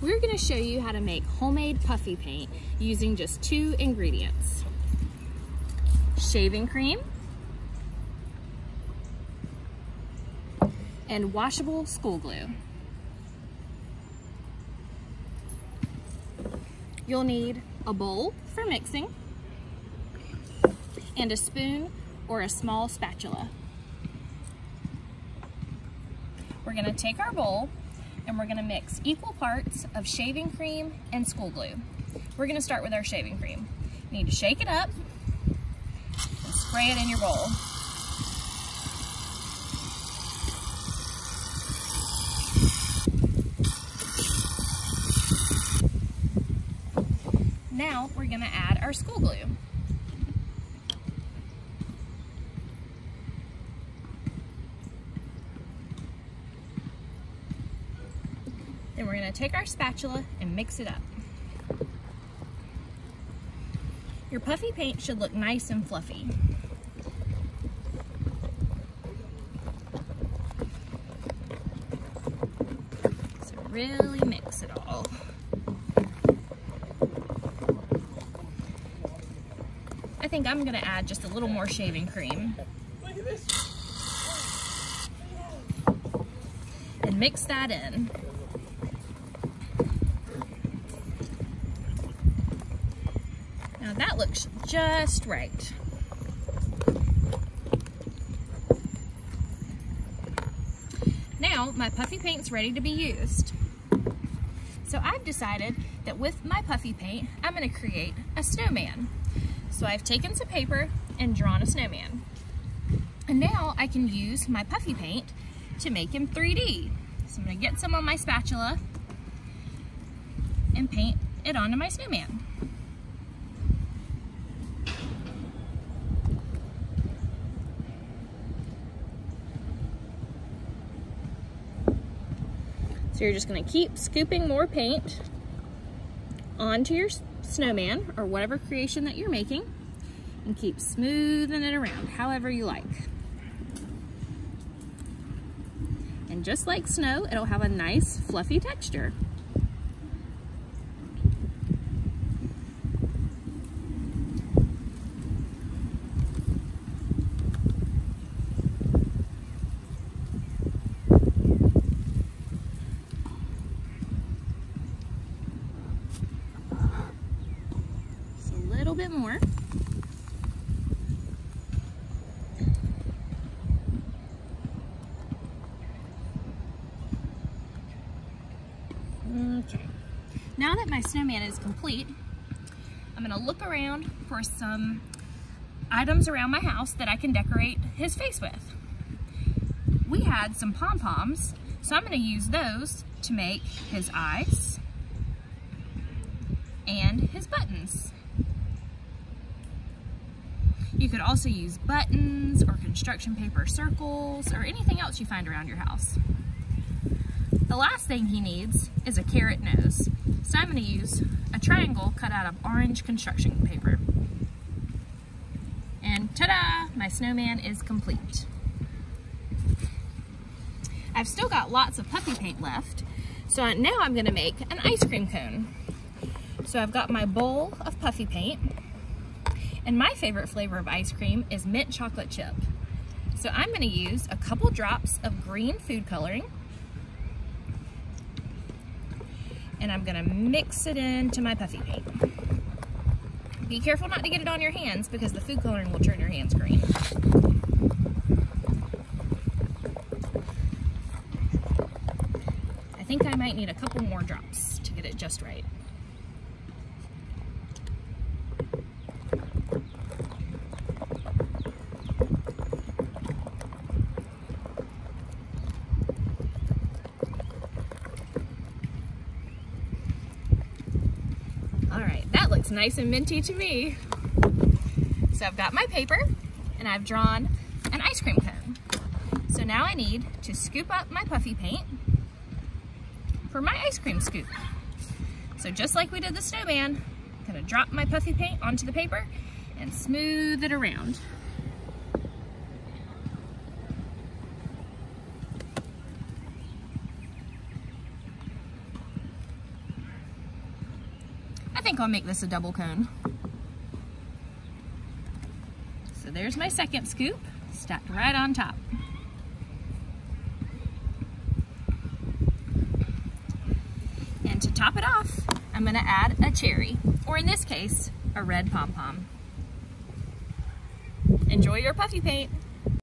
we're gonna show you how to make homemade puffy paint using just two ingredients. Shaving cream and washable school glue. You'll need a bowl for mixing and a spoon or a small spatula. We're gonna take our bowl and we're gonna mix equal parts of shaving cream and school glue. We're gonna start with our shaving cream. You need to shake it up and spray it in your bowl. Now we're gonna add our school glue. Then we're gonna take our spatula and mix it up. Your puffy paint should look nice and fluffy. So really mix it all. I think I'm gonna add just a little more shaving cream. And mix that in. Now that looks just right. Now my puffy paint's ready to be used. So I've decided that with my puffy paint, I'm gonna create a snowman. So I've taken some paper and drawn a snowman. And now I can use my puffy paint to make him 3D. So I'm gonna get some on my spatula and paint it onto my snowman. So you're just gonna keep scooping more paint onto your snowman or whatever creation that you're making and keep smoothing it around however you like. And just like snow, it'll have a nice fluffy texture. Just a little bit more. Okay. Now that my snowman is complete, I'm gonna look around for some items around my house that I can decorate his face with. We had some pom-poms, so I'm gonna use those to make his eyes and his buttons. You could also use buttons or construction paper circles or anything else you find around your house. The last thing he needs is a carrot nose. So I'm gonna use a triangle cut out of orange construction paper. And ta-da! My snowman is complete. I've still got lots of puffy paint left, so now I'm gonna make an ice cream cone. So I've got my bowl of puffy paint, and my favorite flavor of ice cream is mint chocolate chip. So I'm gonna use a couple drops of green food coloring, and I'm gonna mix it into my puffy paint. Be careful not to get it on your hands because the food coloring will turn your hands green. I think I might need a couple more drops to get it just right, looks nice and minty to me. So I've got my paper and I've drawn an ice cream cone. So now I need to scoop up my puffy paint for my ice cream scoop. So just like we did the snowman, I'm gonna drop my puffy paint onto the paper and smooth it around. Think I'll make this a double cone. So there's my second scoop, stacked right on top. And to top it off, I'm gonna add a cherry, or in this case, a red pom-pom. Enjoy your puffy paint.